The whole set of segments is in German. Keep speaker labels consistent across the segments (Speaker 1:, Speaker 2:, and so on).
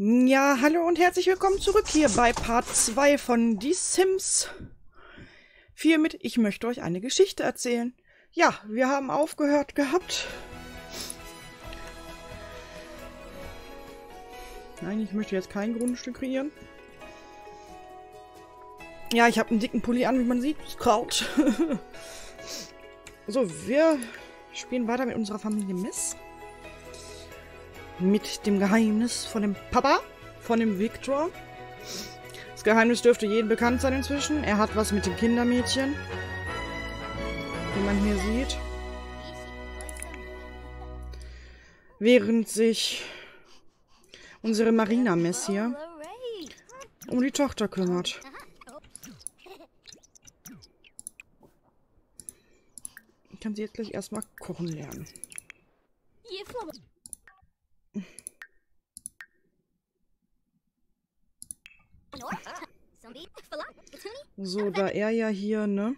Speaker 1: Ja, hallo und herzlich willkommen zurück hier bei Part 2 von Die Sims 4 mit Ich möchte euch eine Geschichte erzählen. Ja, wir haben aufgehört gehabt. Nein, ich möchte jetzt kein Grundstück kreieren. Ja, ich habe einen dicken Pulli an, wie man sieht. Ist kalt. so, wir spielen weiter mit unserer Familie Miss mit dem Geheimnis von dem Papa, von dem Victor. Das Geheimnis dürfte jedem bekannt sein inzwischen. Er hat was mit dem Kindermädchen. Wie man hier sieht. Während sich unsere Marina Mess hier um die Tochter kümmert. Ich kann sie jetzt gleich erstmal kochen lernen. So, da er ja hier, ne?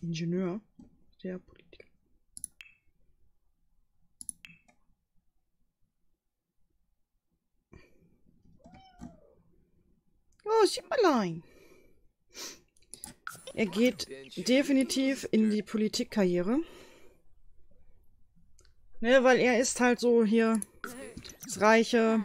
Speaker 1: Ingenieur. Der Politiker. Oh, Simmerlein. Er geht definitiv in die Politikkarriere. Ne, weil er ist halt so hier das reiche,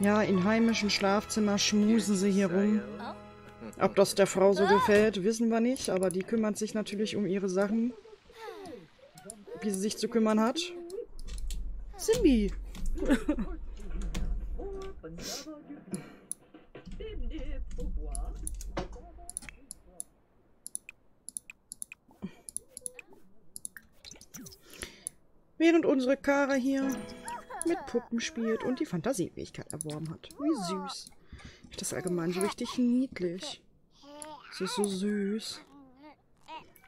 Speaker 1: Ja, in heimischen Schlafzimmer schmusen sie hier rum. Ob das der Frau so gefällt, wissen wir nicht, aber die kümmert sich natürlich um ihre Sachen, wie sie sich zu kümmern hat. Simbi! Während unsere Kara hier mit Puppen spielt und die Fantasiefähigkeit erworben hat. Wie süß. Ich finde das allgemein so richtig niedlich. Es ist so süß.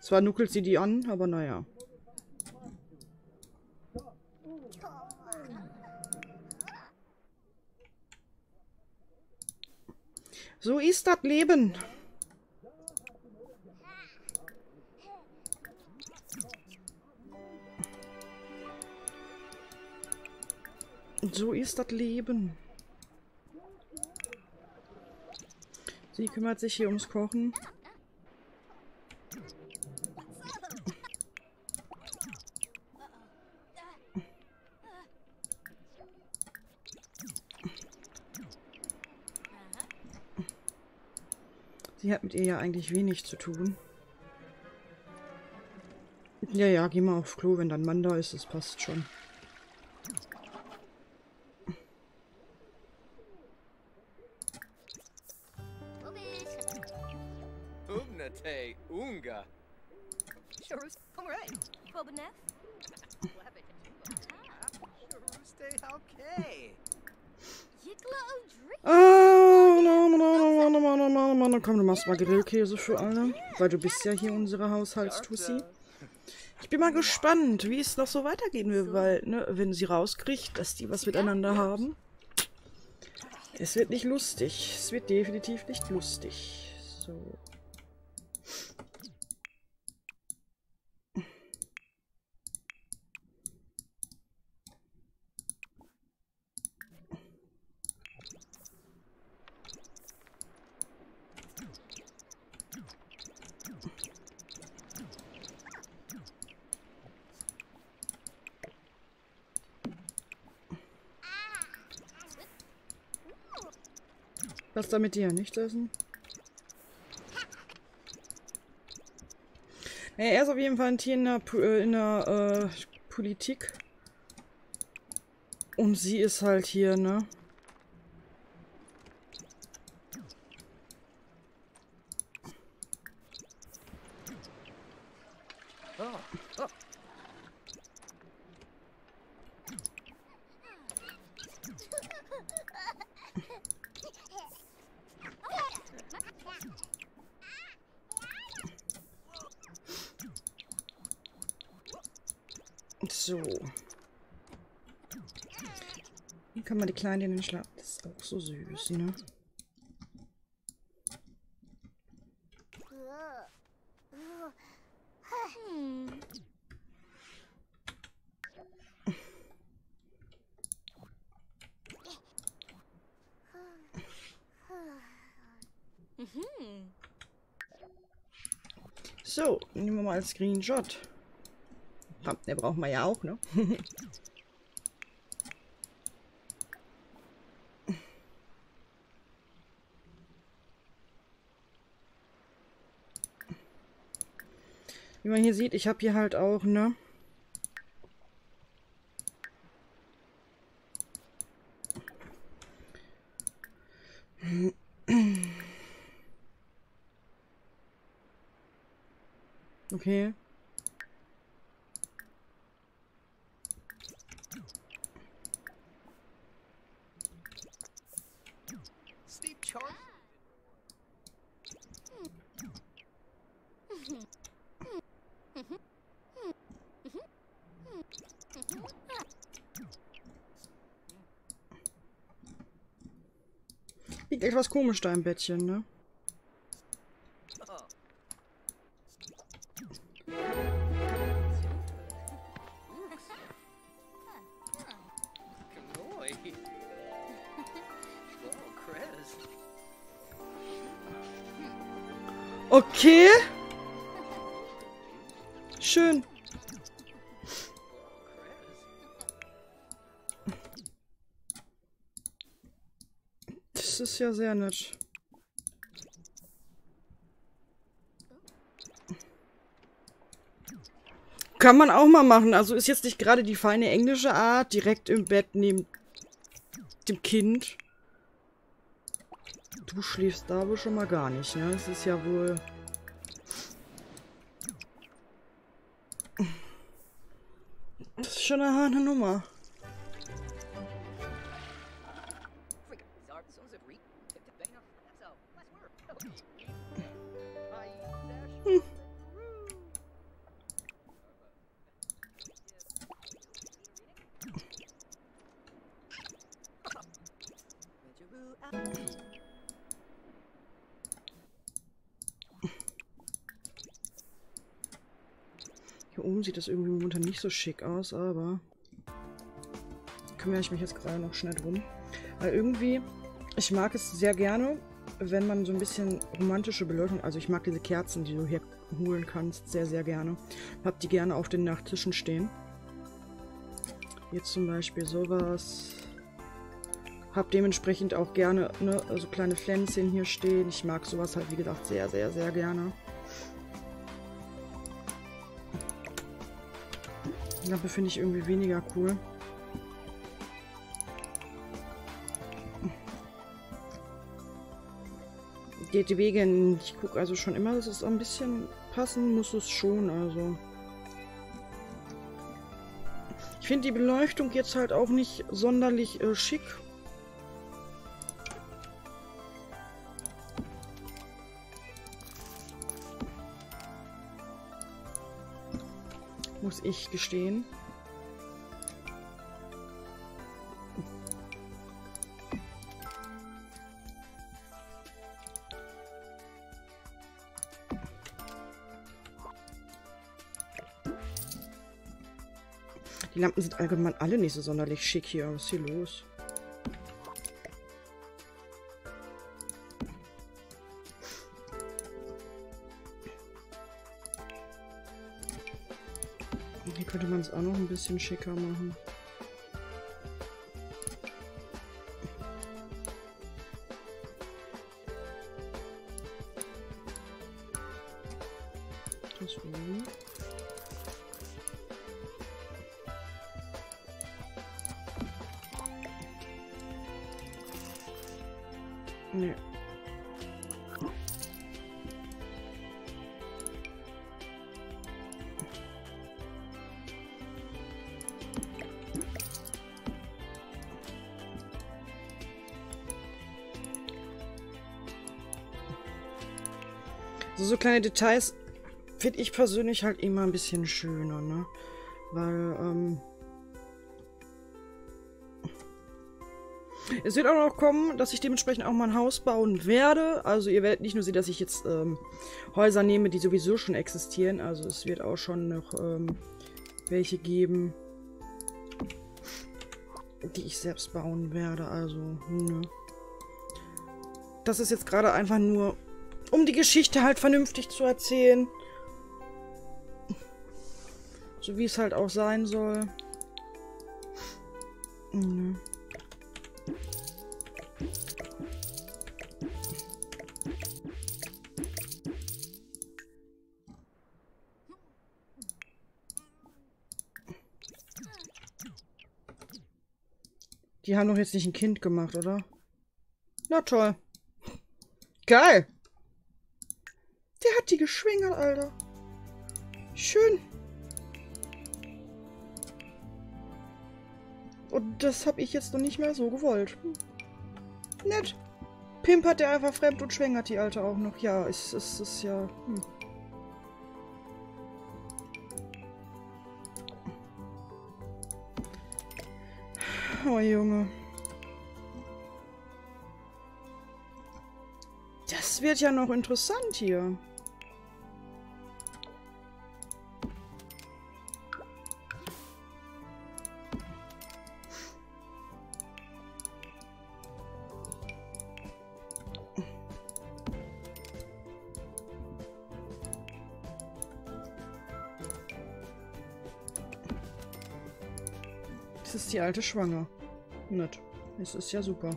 Speaker 1: Zwar nuckelt sie die an, aber naja. So ist das Leben. So ist das Leben. Sie kümmert sich hier ums Kochen. Sie hat mit ihr ja eigentlich wenig zu tun. Ja, ja, geh mal aufs Klo, wenn dein Mann da ist, das passt schon. No, komm, du machst mal Grillkäse für alle, weil du bist ja hier unsere Haushaltstussi. Ich bin mal gespannt, wie es noch so weitergehen wird, weil, ne, wenn sie rauskriegt, dass die was miteinander haben. Es wird nicht lustig. Es wird definitiv nicht lustig. So. Was da mit dir? Nicht essen? Naja, er ist auf jeden Fall ein Tier in der, äh, in der äh, Politik. Und sie ist halt hier, ne? So. Kleinen in den Schlaf. Das ist auch so süß, ne? So, nehmen wir mal als Screenshot. Der brauchen wir ja auch, ne? Wie man hier sieht, ich habe hier halt auch, ne? Okay. Etwas komisch da im Bettchen, ne? Ist ja sehr nett. Kann man auch mal machen. Also ist jetzt nicht gerade die feine englische Art, direkt im Bett neben dem Kind. Du schläfst da wohl schon mal gar nicht, ne? Das ist ja wohl... Das ist schon eine harte Nummer. Sieht das irgendwie momentan nicht so schick aus, aber kümmere ich mich jetzt gerade noch schnell drum. Weil irgendwie, ich mag es sehr gerne, wenn man so ein bisschen romantische Beleuchtung, also ich mag diese Kerzen, die du hier holen kannst, sehr, sehr gerne. Hab die gerne auf den Nachttischen stehen. Jetzt zum Beispiel sowas. Hab dementsprechend auch gerne ne, so kleine Pflänzchen hier stehen. Ich mag sowas halt, wie gesagt, sehr, sehr, sehr gerne. Lampe finde ich irgendwie weniger cool. Geht die Wege, ich gucke also schon immer, dass es ein bisschen passen muss es schon, also. Ich finde die Beleuchtung jetzt halt auch nicht sonderlich äh, schick. Muss ich gestehen. Die Lampen sind allgemein alle nicht so sonderlich schick hier. Was ist hier los? Bisschen schicker machen. Nee. So, so kleine Details finde ich persönlich halt immer ein bisschen schöner, ne? Weil, ähm... Es wird auch noch kommen, dass ich dementsprechend auch mal ein Haus bauen werde. Also ihr werdet nicht nur sehen, dass ich jetzt ähm, Häuser nehme, die sowieso schon existieren. Also es wird auch schon noch ähm, welche geben, die ich selbst bauen werde. Also, ne. Das ist jetzt gerade einfach nur, um die Geschichte halt vernünftig zu erzählen. So wie es halt auch sein soll. Ne. Die haben doch jetzt nicht ein Kind gemacht, oder? Na toll. Geil. Der hat die geschwängert, Alter. Schön. Und das habe ich jetzt noch nicht mehr so gewollt. Hm. Nett. Pimp hat der einfach fremd und schwängert die Alte auch noch. Ja, es, es ist ja... Hm. Oh, Junge. Das wird ja noch interessant hier. Die alte schwanger. Nett. Es ist ja super.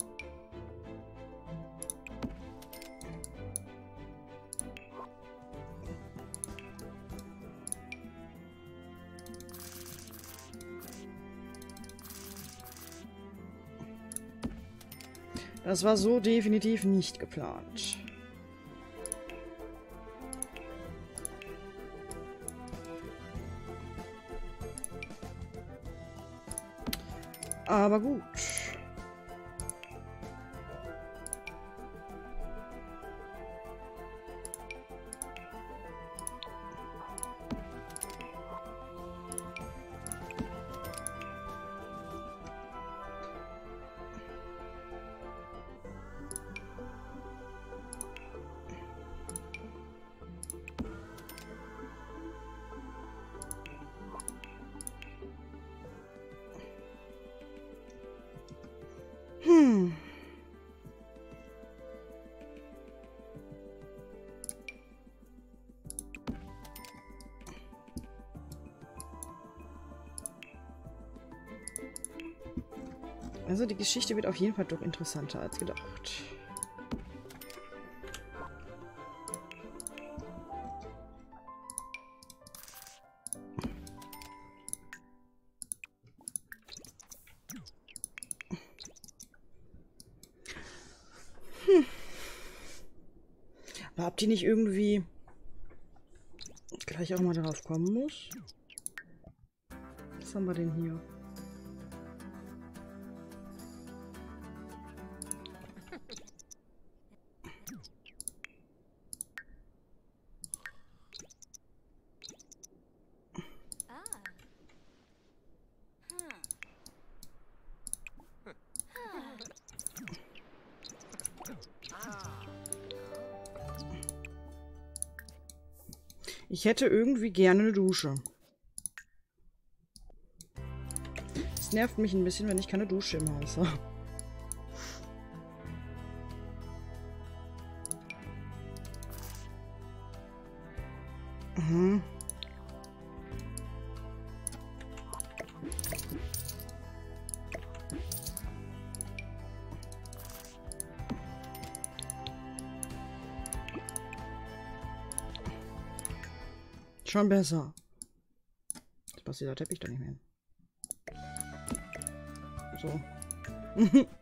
Speaker 1: Das war so definitiv nicht geplant. Aber gut. Also die Geschichte wird auf jeden Fall doch interessanter als gedacht. Hm. Aber ob die nicht irgendwie gleich auch mal darauf kommen muss? Was haben wir denn hier? Ich hätte irgendwie gerne eine Dusche. Es nervt mich ein bisschen, wenn ich keine Dusche im Haus habe. Schon besser. Jetzt passt dieser Teppich doch nicht mehr hin. So.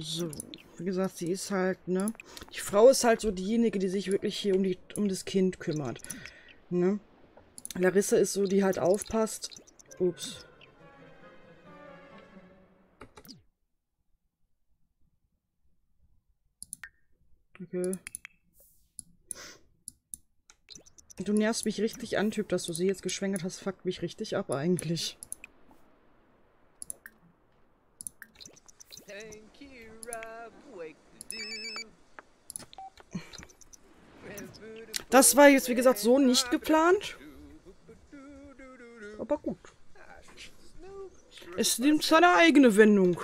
Speaker 1: So, wie gesagt, sie ist halt, ne? Die Frau ist halt so diejenige, die sich wirklich hier um, die, um das Kind kümmert. Ne? Larissa ist so, die halt aufpasst. Ups. Okay. Du nervst mich richtig an, Typ, dass du sie jetzt geschwängert hast. Fuckt mich richtig ab eigentlich. Das war jetzt, wie gesagt, so nicht geplant. Aber gut. Es nimmt seine eigene Wendung.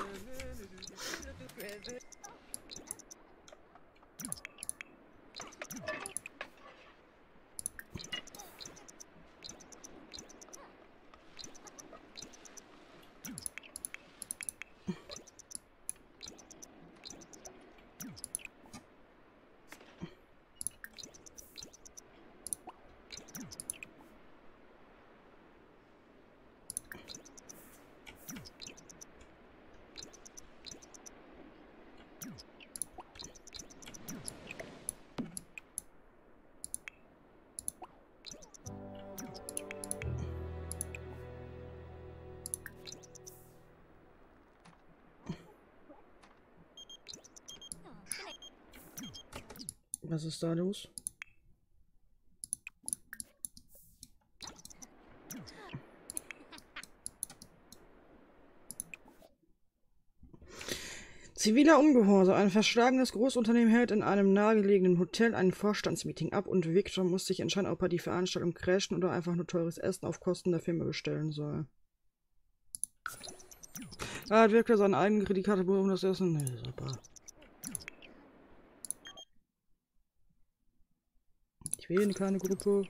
Speaker 1: Was ist da los? Ziviler Ungehorsam. Ein verschlagenes Großunternehmen hält in einem nahegelegenen Hotel ein Vorstandsmeeting ab und Victor muss sich entscheiden, ob er die Veranstaltung crashen oder einfach nur teures Essen auf Kosten der Firma bestellen soll. Er hat Victor seine eigene Kreditkarte um das Essen. Nee, super. Ich wähle keine Gruppe.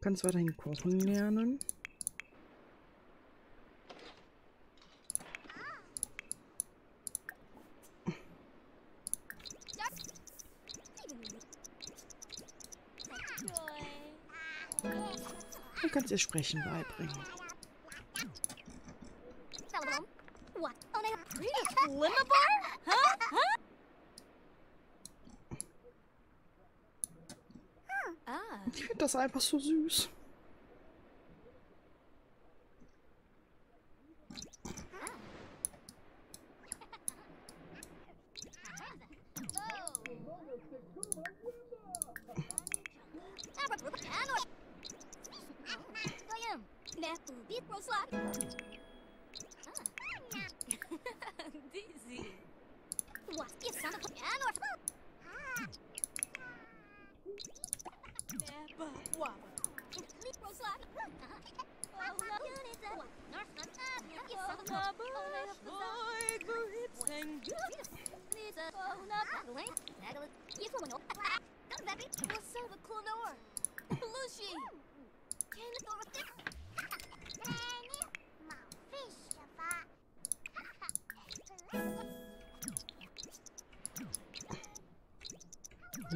Speaker 1: Kannst weiterhin kochen lernen. Du kannst ihr Sprechen beibringen. Einfach so süß.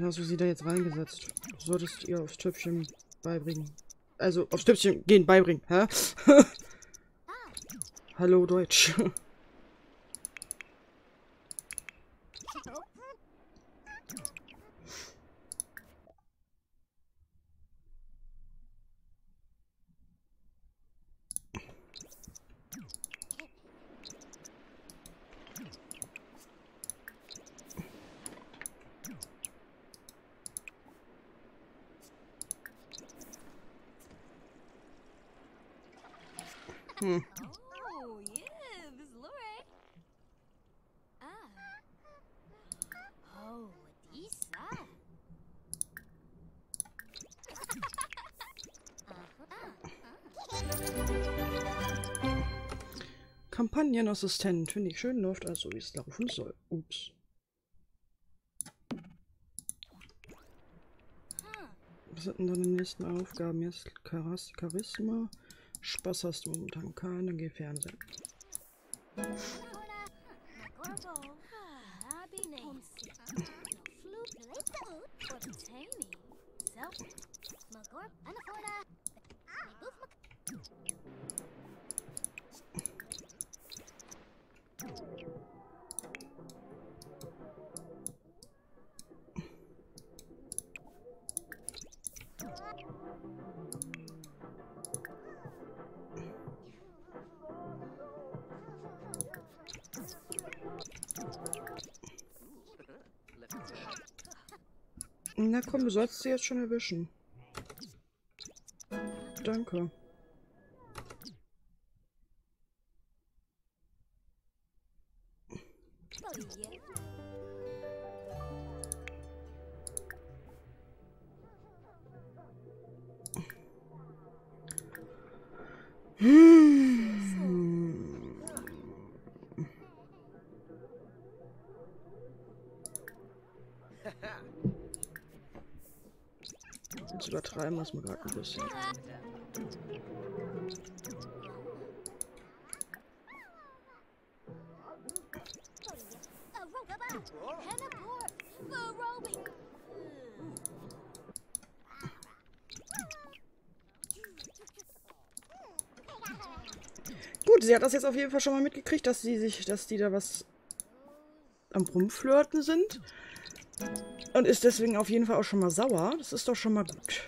Speaker 1: Hast du sie da jetzt reingesetzt? Du solltest ihr aufs Töpfchen beibringen. Also, aufs Töpfchen gehen beibringen, hä? Hallo, Deutsch. Hm. Kampagnenassistent. Finde ich schön, läuft also, wie es laufen soll. Ups. Was sind denn dann die nächsten Aufgaben? Jetzt Charis Charisma. Spaß hast du momentan keinen, dann geh Fernsehen. Na komm, du sollst sie jetzt schon erwischen. Danke.
Speaker 2: Oh
Speaker 1: Übertreiben wir es mal gerade ein bisschen. Gut, sie hat das jetzt auf jeden Fall schon mal mitgekriegt, dass sie sich, dass die da was am Rumflirten sind. Und ist deswegen auf jeden Fall auch schon mal sauer. Das ist doch schon mal gut.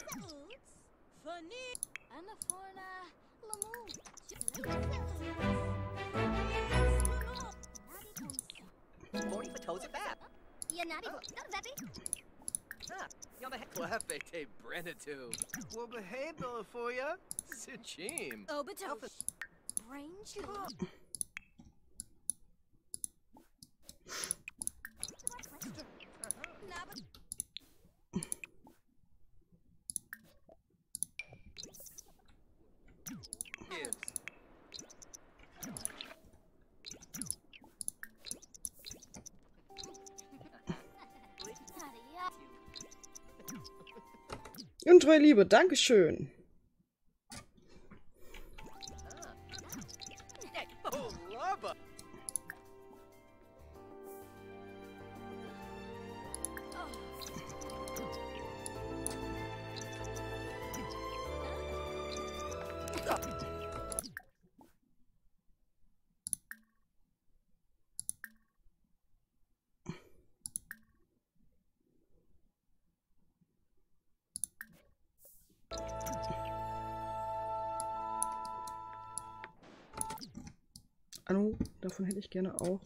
Speaker 1: Untreue Liebe, Dankeschön. Ich gerne auch.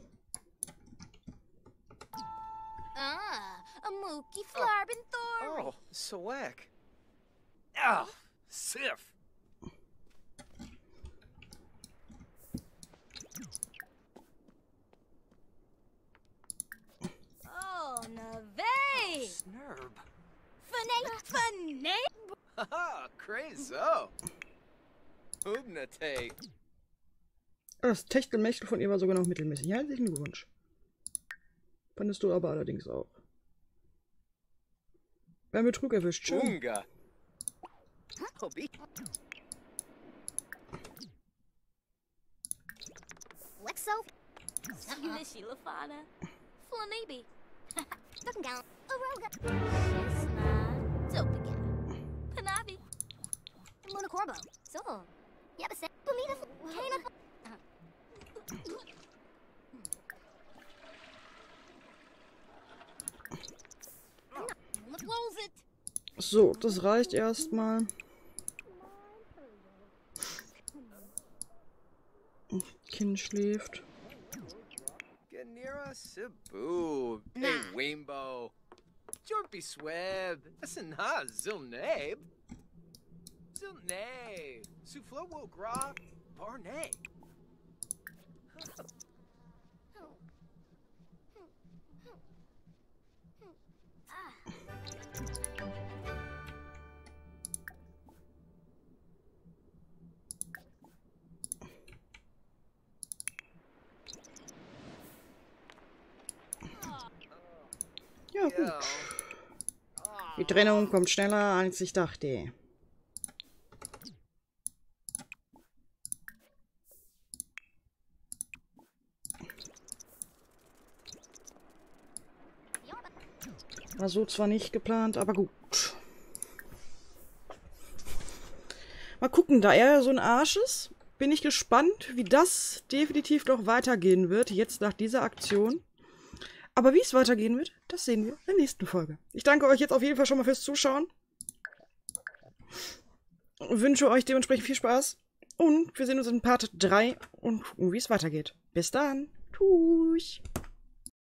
Speaker 2: Ah, a mookie flarbin thor.
Speaker 3: Oh, Swag. Ah, Sif.
Speaker 2: Oh, nave.
Speaker 3: Snurb.
Speaker 2: Fane. Fane.
Speaker 3: Haha, crazo. Hubnate.
Speaker 1: Das Techtelmechtel von ihr war sogar noch mittelmäßig. Herzlichen Glückwunsch. Fandest du aber allerdings auch. Beim Betrug erwischt. Schön.
Speaker 3: Unga. Hobi.
Speaker 2: Lexo. Unishi Lafana. Flanibi. So,
Speaker 1: das reicht erstmal. Kind schläft.
Speaker 3: Ganira Cebu. Hey, Rainbow. Jorpy Sweb. That's not Zilnabe. Zilnabe. Soufflo will gra.
Speaker 1: Die Trennung kommt schneller, als ich dachte. War so zwar nicht geplant, aber gut. Mal gucken, da er so ein Arsch ist, bin ich gespannt, wie das definitiv noch weitergehen wird, jetzt nach dieser Aktion. Aber wie es weitergehen wird, das sehen wir in der nächsten Folge. Ich danke euch jetzt auf jeden Fall schon mal fürs Zuschauen. Wünsche euch dementsprechend viel Spaß. Und wir sehen uns in Part 3 und gucken, wie es weitergeht. Bis dann. Tschüss.